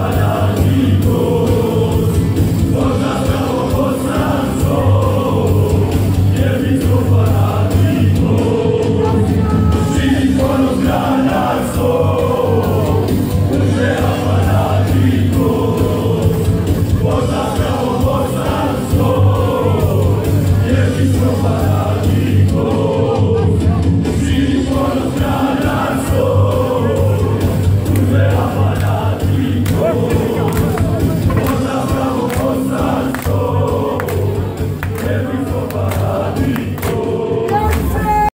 Thank you. Jehovah.